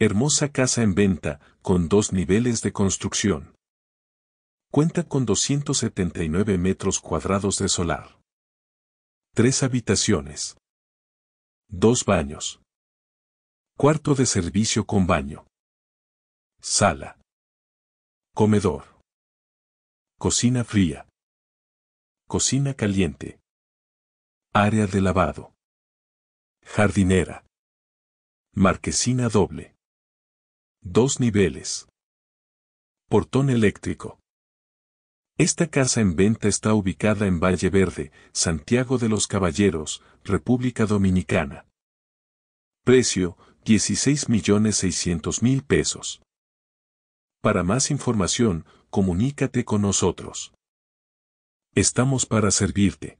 Hermosa casa en venta, con dos niveles de construcción. Cuenta con 279 metros cuadrados de solar. Tres habitaciones. Dos baños. Cuarto de servicio con baño. Sala. Comedor. Cocina fría. Cocina caliente. Área de lavado. Jardinera. Marquesina doble. Dos niveles. Portón eléctrico. Esta casa en venta está ubicada en Valle Verde, Santiago de los Caballeros, República Dominicana. Precio, 16.600.000 pesos. Para más información, comunícate con nosotros. Estamos para servirte.